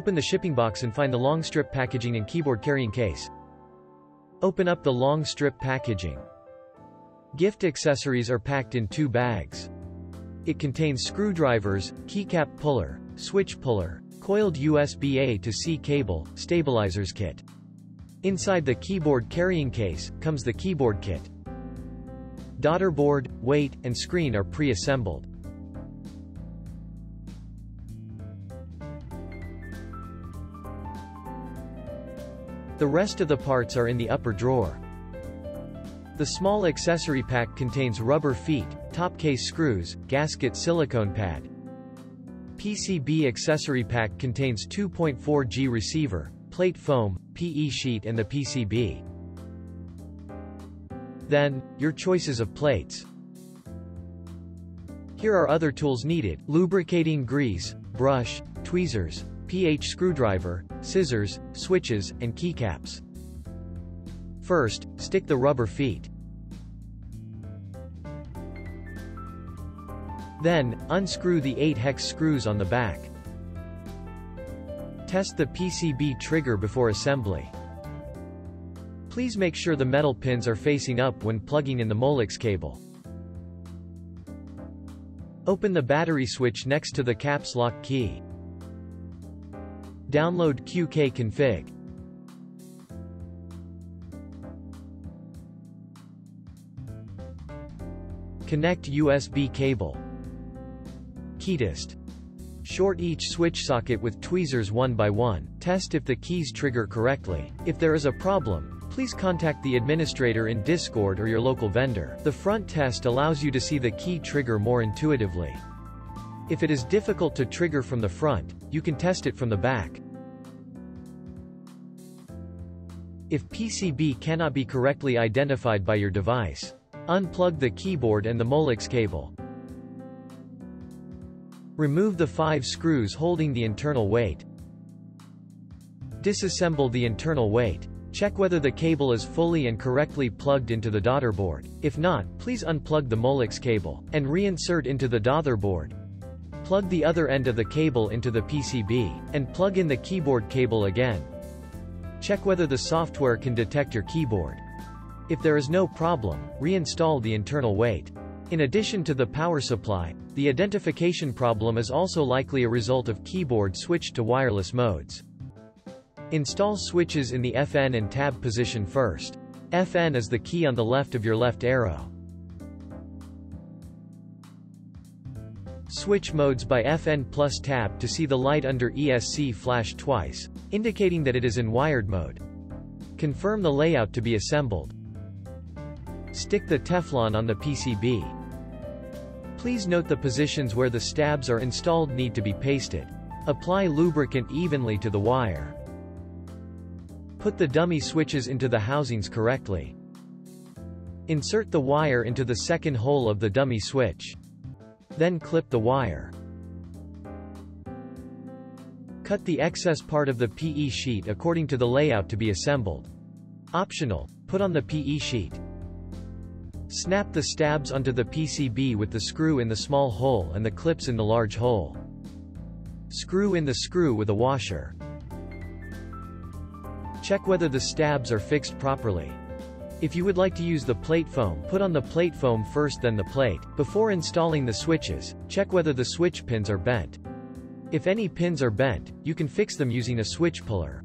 Open the shipping box and find the long strip packaging and keyboard carrying case. Open up the long strip packaging. Gift accessories are packed in two bags. It contains screwdrivers, keycap puller, switch puller, coiled USB-A to C cable, stabilizers kit. Inside the keyboard carrying case, comes the keyboard kit. Daughter board, weight, and screen are pre-assembled. The rest of the parts are in the upper drawer. The small accessory pack contains rubber feet, top case screws, gasket silicone pad. PCB accessory pack contains 2.4G receiver, plate foam, PE sheet and the PCB. Then, your choices of plates. Here are other tools needed, lubricating grease, brush, tweezers, pH screwdriver, scissors, switches, and keycaps. First, stick the rubber feet. Then, unscrew the 8 hex screws on the back. Test the PCB trigger before assembly. Please make sure the metal pins are facing up when plugging in the Molex cable. Open the battery switch next to the caps lock key. Download QK config. Connect USB cable. Keytest. Short each switch socket with tweezers one by one. Test if the keys trigger correctly. If there is a problem, please contact the administrator in Discord or your local vendor. The front test allows you to see the key trigger more intuitively. If it is difficult to trigger from the front, you can test it from the back. If PCB cannot be correctly identified by your device, unplug the keyboard and the Molex cable. Remove the five screws holding the internal weight. Disassemble the internal weight. Check whether the cable is fully and correctly plugged into the daughter board. If not, please unplug the Molex cable, and reinsert into the daughter board. Plug the other end of the cable into the PCB, and plug in the keyboard cable again. Check whether the software can detect your keyboard. If there is no problem, reinstall the internal weight. In addition to the power supply, the identification problem is also likely a result of keyboard switched to wireless modes. Install switches in the FN and tab position first. FN is the key on the left of your left arrow. Switch modes by FN plus tab to see the light under ESC flash twice, indicating that it is in wired mode. Confirm the layout to be assembled. Stick the Teflon on the PCB. Please note the positions where the stabs are installed need to be pasted. Apply lubricant evenly to the wire. Put the dummy switches into the housings correctly. Insert the wire into the second hole of the dummy switch. Then clip the wire. Cut the excess part of the PE sheet according to the layout to be assembled. Optional, put on the PE sheet. Snap the stabs onto the PCB with the screw in the small hole and the clips in the large hole. Screw in the screw with a washer. Check whether the stabs are fixed properly. If you would like to use the plate foam, put on the plate foam first then the plate. Before installing the switches, check whether the switch pins are bent. If any pins are bent, you can fix them using a switch puller.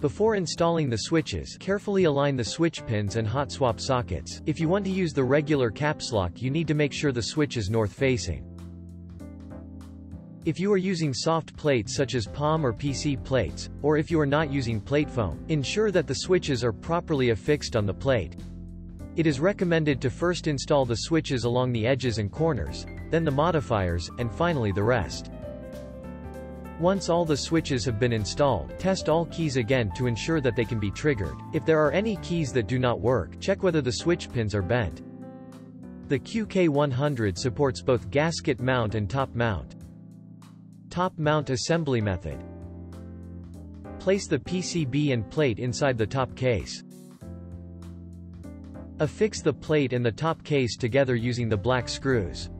Before installing the switches, carefully align the switch pins and hot swap sockets. If you want to use the regular caps lock you need to make sure the switch is north-facing. If you are using soft plates such as POM or PC plates, or if you are not using plate foam, ensure that the switches are properly affixed on the plate. It is recommended to first install the switches along the edges and corners, then the modifiers, and finally the rest. Once all the switches have been installed, test all keys again to ensure that they can be triggered. If there are any keys that do not work, check whether the switch pins are bent. The QK100 supports both gasket mount and top mount. Top mount assembly method. Place the PCB and plate inside the top case. Affix the plate and the top case together using the black screws.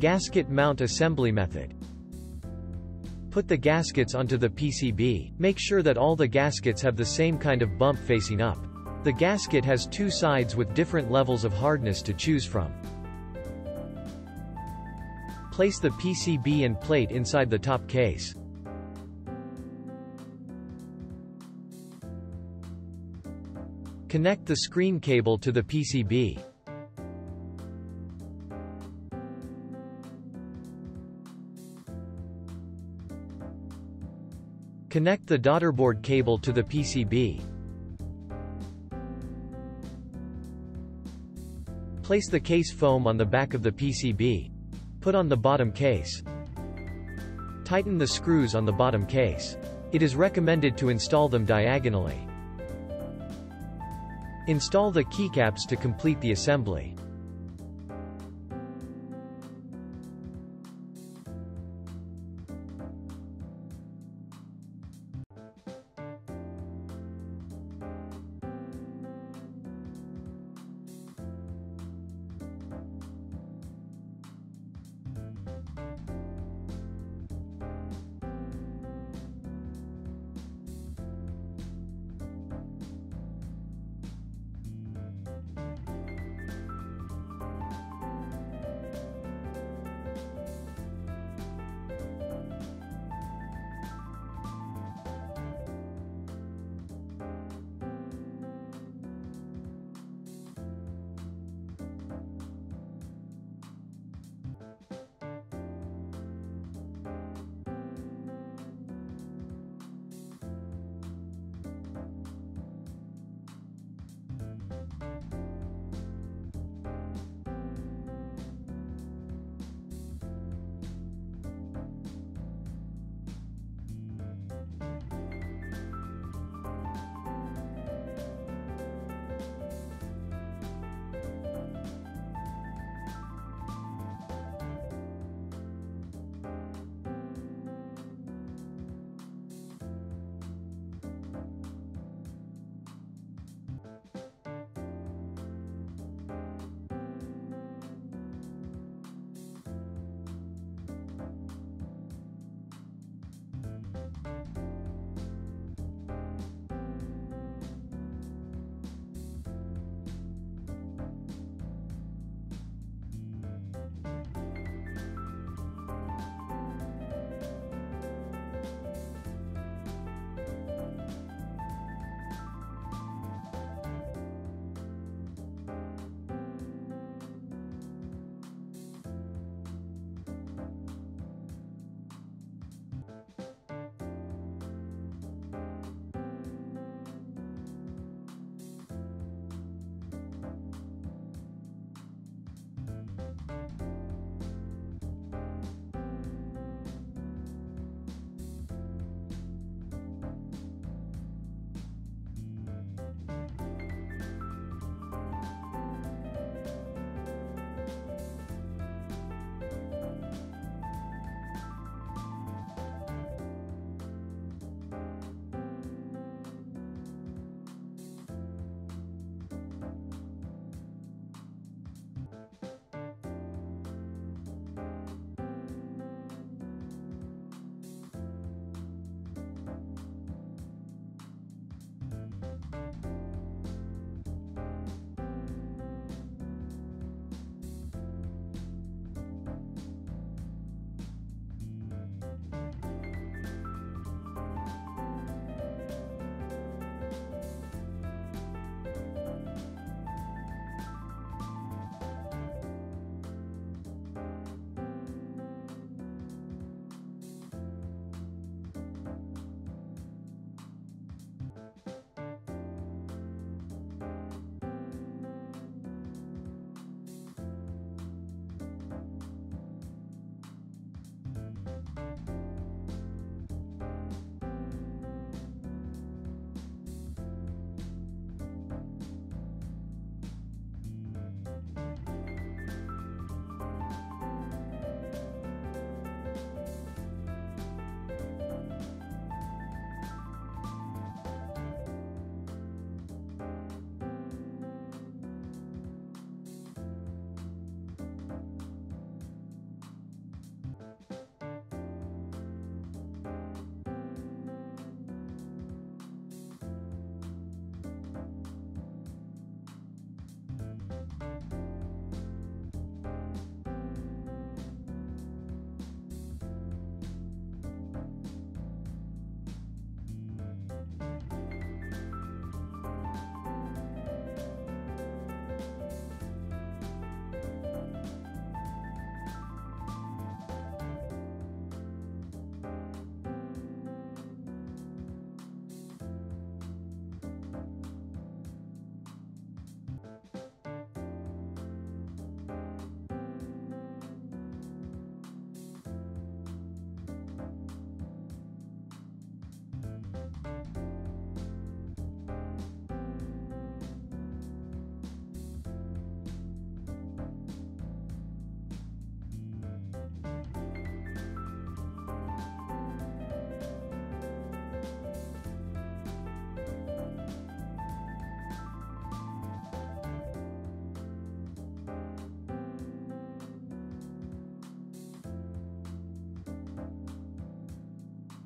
Gasket mount assembly method. Put the gaskets onto the PCB. Make sure that all the gaskets have the same kind of bump facing up. The gasket has two sides with different levels of hardness to choose from. Place the PCB and plate inside the top case. Connect the screen cable to the PCB. Connect the daughterboard cable to the PCB. Place the case foam on the back of the PCB. Put on the bottom case. Tighten the screws on the bottom case. It is recommended to install them diagonally. Install the keycaps to complete the assembly.